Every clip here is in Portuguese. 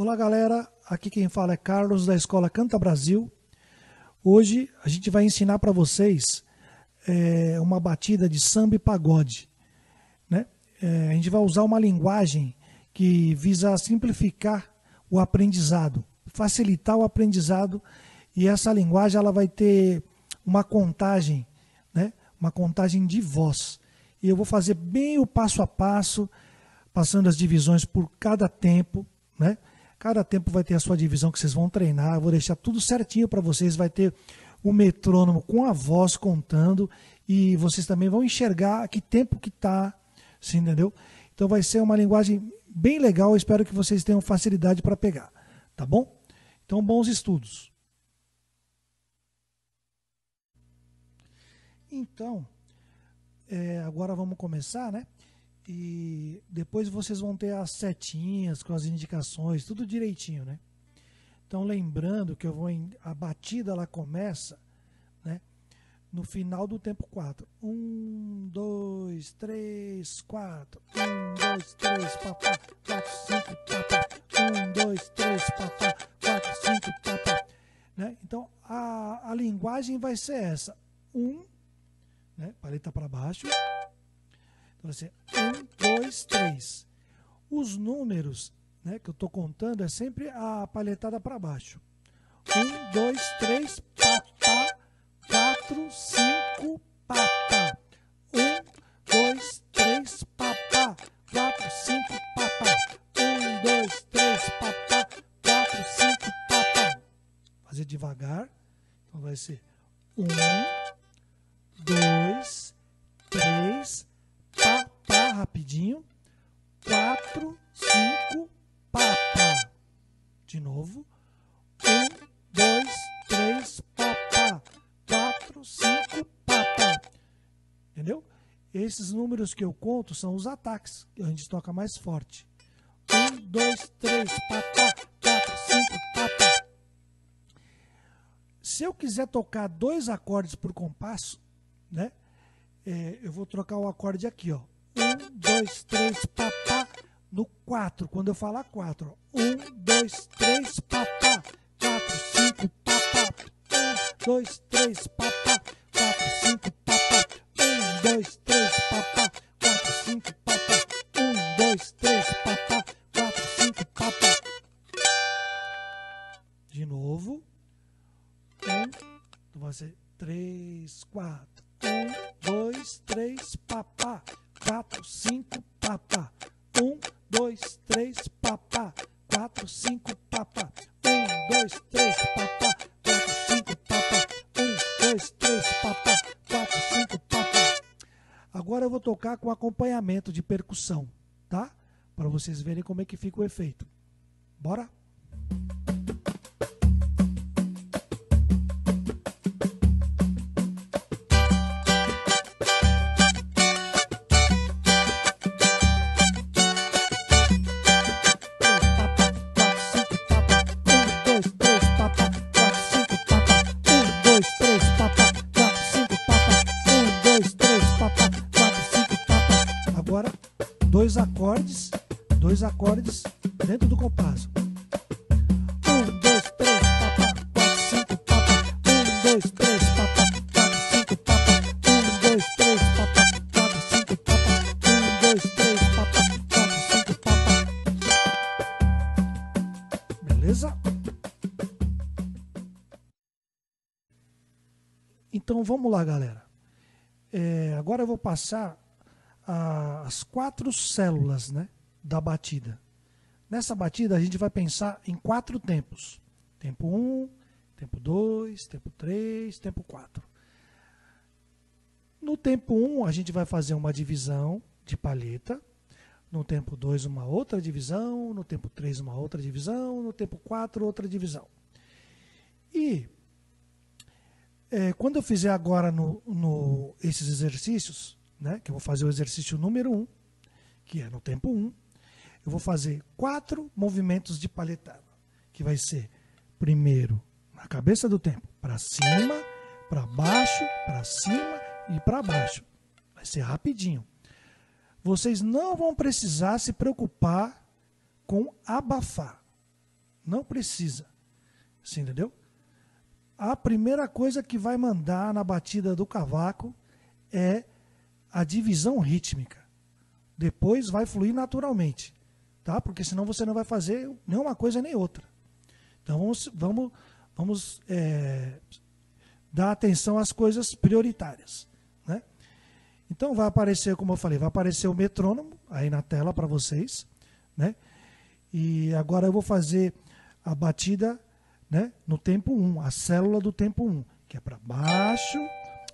Olá, galera. Aqui quem fala é Carlos da Escola Canta Brasil. Hoje a gente vai ensinar para vocês é, uma batida de samba e pagode. Né? É, a gente vai usar uma linguagem que visa simplificar o aprendizado, facilitar o aprendizado e essa linguagem ela vai ter uma contagem, né? uma contagem de voz. E eu vou fazer bem o passo a passo, passando as divisões por cada tempo, né? Cada tempo vai ter a sua divisão que vocês vão treinar. Eu vou deixar tudo certinho para vocês. Vai ter o metrônomo com a voz contando e vocês também vão enxergar que tempo que está, assim, entendeu? Então vai ser uma linguagem bem legal. Eu espero que vocês tenham facilidade para pegar, tá bom? Então bons estudos. Então, é, agora vamos começar, né? E depois vocês vão ter as setinhas com as indicações, tudo direitinho, né? Então lembrando que eu vou em, a batida ela começa, né? No final do tempo 4. 1, 2, 3, 4. 1, 2, 3, papá. 4, 5, papá. 1, 2, 3, papá. 4, 5, papá. Né? Então a, a linguagem vai ser essa. 1, né? paleta para baixo. Então, assim, um, dois, três. Os números né, que eu estou contando é sempre a palhetada para baixo. Um, dois, três, pá. Quatro, cinco, pá. Um, dois, três, pá. Quatro, cinco, pá. Um, dois, três, pá. Quatro, cinco, pá. Fazer devagar. Então vai ser um, Entendeu? Esses números que eu conto são os ataques, que a gente toca mais forte. Um, dois, três, pá. Quatro, cinco, pá. Se eu quiser tocar dois acordes por compasso, né? É, eu vou trocar o acorde aqui, ó. Um, dois, três, papá. No quatro, quando eu falar quatro, ó. Um, dois, três, papá. Quatro, cinco, papá. Um, dois, três, papá. Quatro, cinco, papá. Um, dois, três, papá. Quatro, cinco, papá. Um, dois, três, papá. Quatro, cinco, papá. De novo. Um, vai ser três, quatro. Um, dois, três, papá. De percussão, tá? Para vocês verem como é que fica o efeito. Bora? Acordes dentro do compasso. Um, dois, três, papá, quatro, cinco, papá. Um, dois, três, papá, quatro, cinco, papá. Um, dois, três, papá, quatro, cinco, papá. Um, dois, três, papá, quatro, cinco, papá. Beleza? Então vamos lá, galera. É, agora eu vou passar as quatro células né, da batida. Nessa batida a gente vai pensar em quatro tempos: tempo 1, um, tempo 2, tempo 3, tempo 4. No tempo 1, um, a gente vai fazer uma divisão de palheta. No tempo 2, uma outra divisão. No tempo 3, uma outra divisão. No tempo 4, outra divisão. E é, quando eu fizer agora no, no, esses exercícios, né, que eu vou fazer o exercício número 1, um, que é no tempo 1, um, eu vou fazer quatro movimentos de palhetada, que vai ser primeiro na cabeça do tempo, para cima, para baixo, para cima e para baixo. Vai ser rapidinho. Vocês não vão precisar se preocupar com abafar. Não precisa. Entendeu? A primeira coisa que vai mandar na batida do cavaco é a divisão rítmica. Depois vai fluir naturalmente, tá? Porque senão você não vai fazer nenhuma coisa nem outra. Então vamos, vamos, vamos é, dar atenção às coisas prioritárias, né? Então vai aparecer, como eu falei, vai aparecer o metrônomo aí na tela para vocês, né? E agora eu vou fazer a batida né, no tempo 1, a célula do tempo 1, que é para baixo,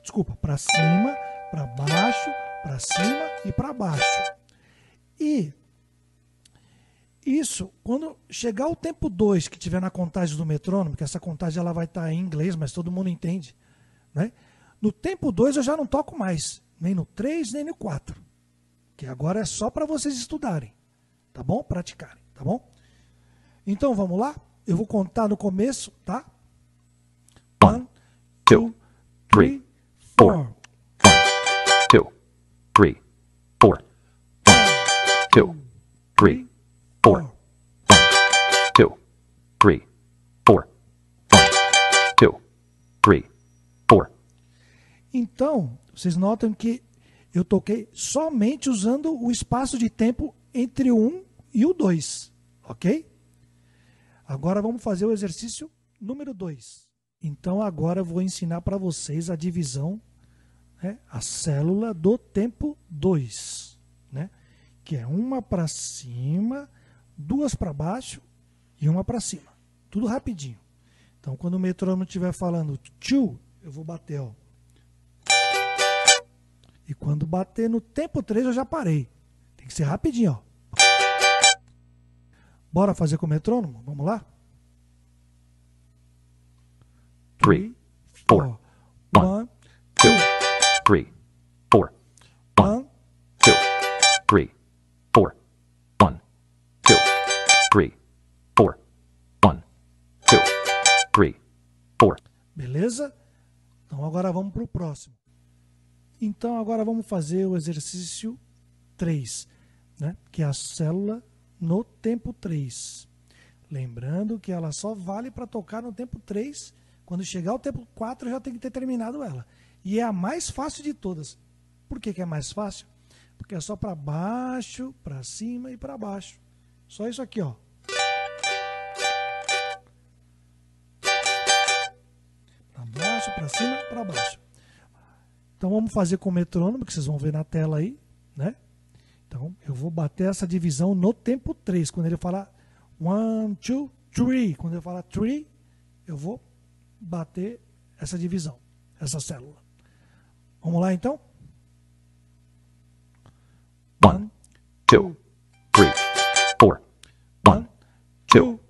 desculpa, para cima, para baixo, para cima e para baixo. E isso, quando chegar o tempo 2 que tiver na contagem do metrônomo, que essa contagem ela vai estar em inglês, mas todo mundo entende, né? No tempo 2 eu já não toco mais, nem no 3, nem no 4. Que agora é só para vocês estudarem, tá bom? Praticarem, tá bom? Então vamos lá? Eu vou contar no começo, tá? 1 2 3 4 1 2 3 4 1 2 3 three, four. Então, vocês notam que eu toquei somente usando o espaço de tempo entre o 1 e o 2, ok? Agora vamos fazer o exercício número 2. Então agora eu vou ensinar para vocês a divisão, né, a célula do tempo 2, né, que é uma para cima, duas para baixo e uma para cima. Tudo rapidinho. Então, quando o metrônomo estiver falando tio, eu vou bater, ó. E quando bater no tempo 3, eu já parei. Tem que ser rapidinho, ó. Bora fazer com o metrônomo? Vamos lá? 3, 4, 1, 2, 3, 4, 1, 2, 3, 4, 1, 2, 3, 4. Three, four. Beleza? Então agora vamos para o próximo. Então agora vamos fazer o exercício 3, né? que é a célula no tempo 3. Lembrando que ela só vale para tocar no tempo 3. Quando chegar o tempo 4, já tem que ter terminado ela. E é a mais fácil de todas. Por que, que é mais fácil? Porque é só para baixo, para cima e para baixo. Só isso aqui, ó. Para cima, para baixo. Então vamos fazer com o metrônomo, que vocês vão ver na tela aí, né? Então, eu vou bater essa divisão no tempo 3. Quando ele falar 1, 2, 3. Quando ele falar 3, eu vou bater essa divisão, essa célula. Vamos lá então? 1, 2, 3, 4. 1, 2,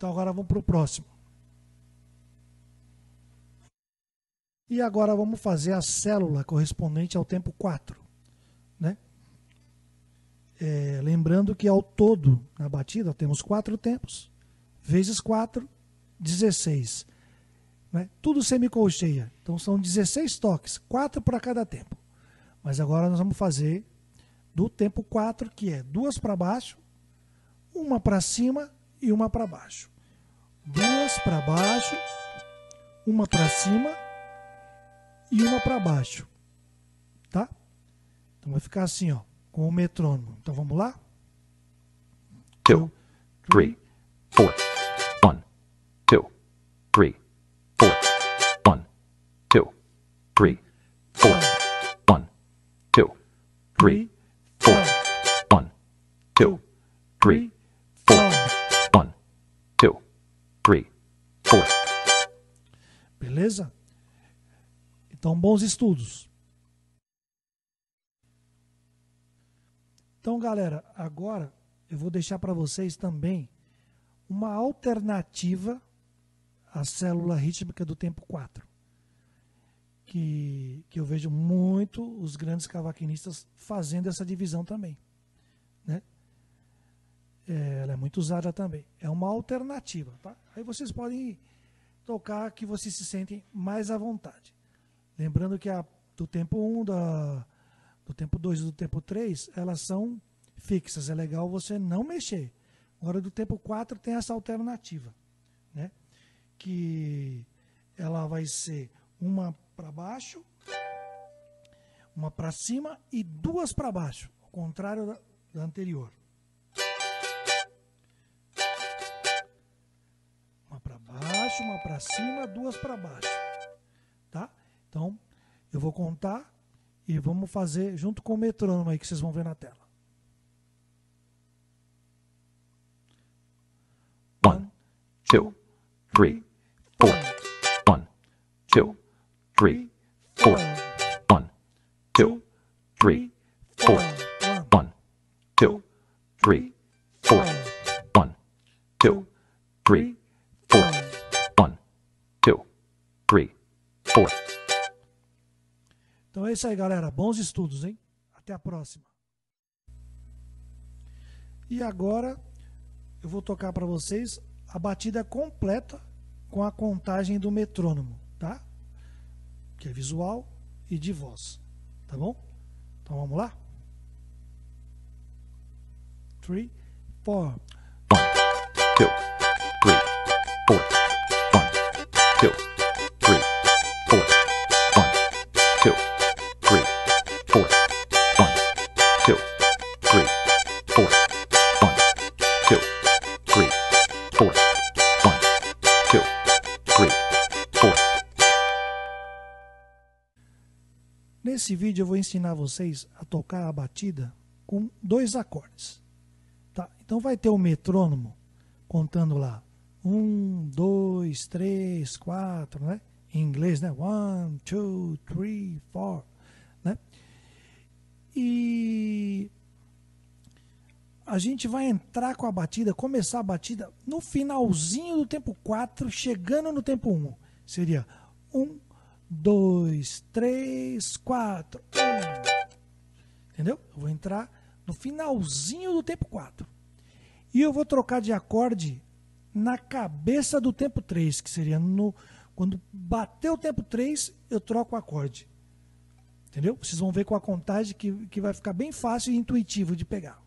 Então agora vamos para o próximo. E agora vamos fazer a célula correspondente ao tempo 4. Né? É, lembrando que ao todo, na batida, temos quatro tempos, vezes 4, 16. Né? Tudo semicolcheia. Então são 16 toques, 4 para cada tempo. Mas agora nós vamos fazer do tempo 4, que é duas para baixo, uma para cima e uma para baixo. Duas para baixo, uma para cima e uma para baixo. Tá? Então vai ficar assim, ó, com o metrônomo. Então vamos lá? Two, three, four. One, two, three, four. One, two, three, four. One, two, three, four. One, two, three, three, four. Beleza? Então, bons estudos. Então, galera, agora eu vou deixar para vocês também uma alternativa à célula rítmica do tempo 4. Que, que eu vejo muito os grandes cavaquinistas fazendo essa divisão também. É, ela é muito usada também. É uma alternativa. Tá? Aí vocês podem tocar que vocês se sentem mais à vontade. Lembrando que a do tempo 1, da, do tempo 2 e do tempo 3, elas são fixas. É legal você não mexer. Agora, do tempo 4 tem essa alternativa, né? Que ela vai ser uma para baixo, uma para cima e duas para baixo, ao contrário da, da anterior. Uma para cima, duas para baixo, tá? Então, eu vou contar e vamos fazer junto com o metrônomo aí que vocês vão ver na tela. One, two, three, four. One, two, three, four. One, two, three, four. One, two, three, four. One, two, three, three, four. Então é isso aí, galera. Bons estudos, hein? Até a próxima. E agora eu vou tocar para vocês a batida completa com a contagem do metrônomo, tá? Que é visual e de voz, tá bom? Então vamos lá? 3, 4. One, two, three, four. One, two, Nesse vídeo eu vou ensinar vocês a tocar a batida com dois acordes. Tá? Então vai ter o metrônomo contando lá. Um, dois, três, quatro, né? Em inglês, né? One, two, three, four, né? E a gente vai entrar com a batida, começar a batida no finalzinho do tempo 4, chegando no tempo 1. Seria 1, 2, 3, 4. Entendeu? Eu vou entrar no finalzinho do tempo 4. E eu vou trocar de acorde na cabeça do tempo 3, que seria no quando bater o tempo 3, eu troco o acorde. Entendeu? Vocês vão ver com a contagem que, que vai ficar bem fácil e intuitivo de pegar.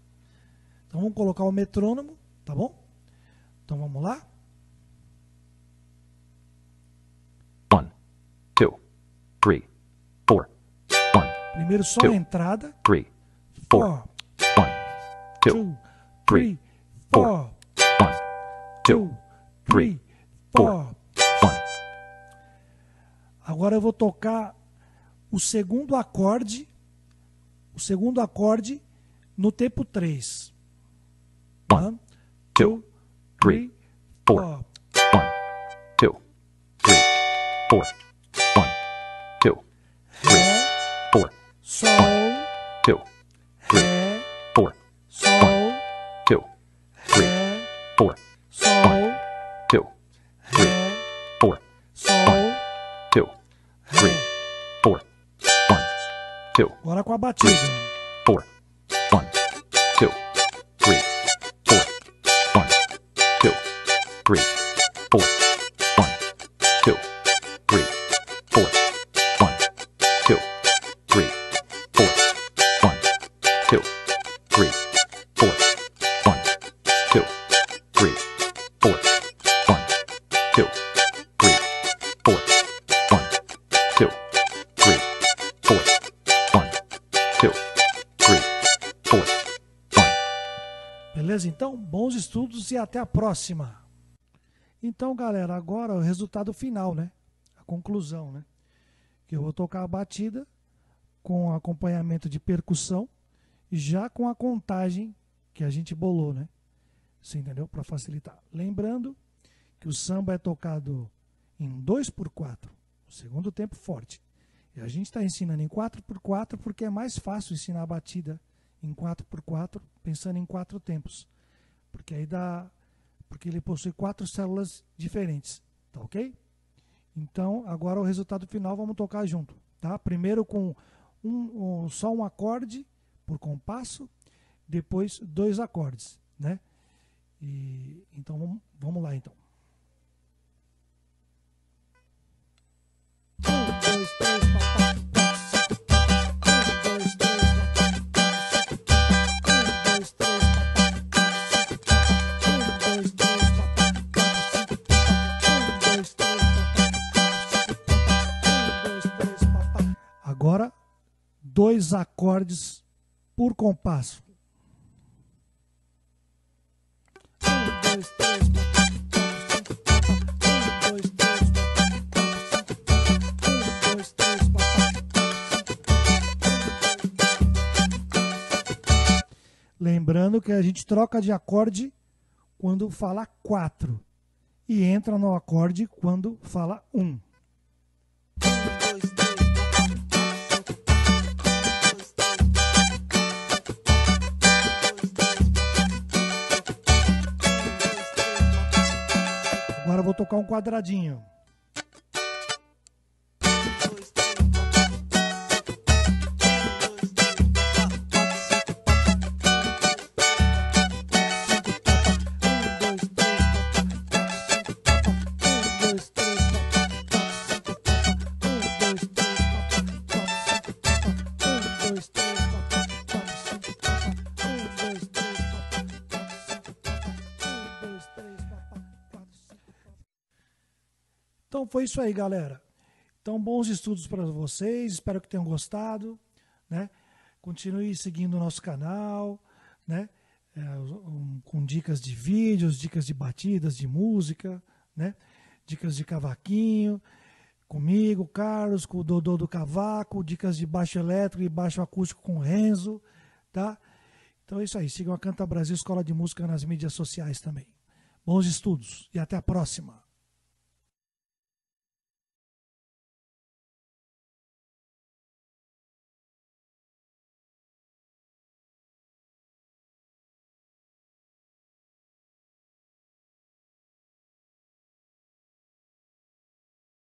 Então vamos colocar o metrônomo, tá bom? Então vamos lá. three, four, one. Primeiro só two, a entrada. Three, four, four one, two, two. Three, four, four, one, two, three, four, one. Agora eu vou tocar o segundo acorde, o segundo acorde no tempo 3. 1, 2, 3, 4. 1, 2, 3, 4. Sol, Two, three, Ré, four. Sol, Two, three, Ré, four. Sol, Two, three, Ré, four. Sol, Two, three, four. One, two, com a batida. four. E até a próxima. Então, galera, agora o resultado final, né? A conclusão, né? Que eu vou tocar a batida com acompanhamento de percussão, já com a contagem que a gente bolou, né? Você entendeu? Para facilitar. Lembrando que o samba é tocado em 2x4, o segundo tempo forte. E a gente está ensinando em 4x4 porque é mais fácil ensinar a batida em 4x4, pensando em quatro tempos. Porque aí dá. Porque ele possui quatro células diferentes. Tá ok? Então, agora o resultado final vamos tocar junto. Tá? Primeiro com um, um- só um acorde por compasso, depois dois acordes. Né? E, então vamos, vamos lá então. Dois acordes por compasso. Lembrando que a gente troca de acorde quando fala quatro e entra no acorde quando fala um. Agora eu vou tocar um quadradinho. Foi isso aí, galera. Então, bons estudos para vocês, espero que tenham gostado, né? Continue seguindo o nosso canal, né? É, um, com dicas de vídeos, dicas de batidas, de música, né? Dicas de cavaquinho, comigo, Carlos, com o Dodô do Cavaco, dicas de baixo elétrico e baixo acústico com o Renzo, tá? Então é isso aí, sigam a Canta Brasil Escola de Música nas mídias sociais também. Bons estudos e até a próxima.